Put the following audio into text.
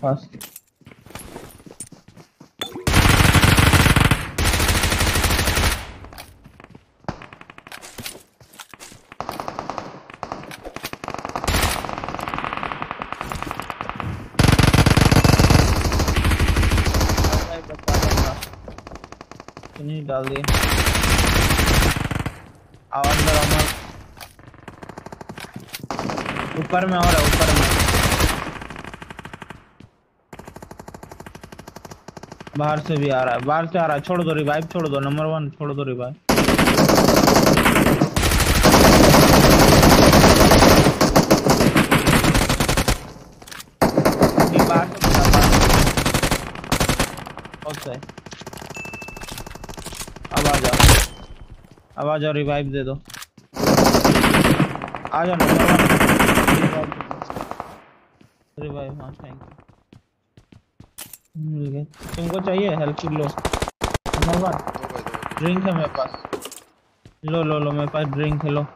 पास नहीं डाल आवाज़ अंदर ऊपर में और ऊपर में बाहर से भी आ रहा है। बाहर से आ रहा है। छोड़ दो रिवाइव छोड़ दो। नंबर वन छोड़ दो रिवाइव अब आ जाओ। अब आ जाओ रिवाइव दे दो। आ जाओ रिवाइव हाँ थैंक यू तुमको चाहिए हेल्प लो। ड्रिंक है मेरे पास। लो लो लो मेरे पास ड्रिंक है लो।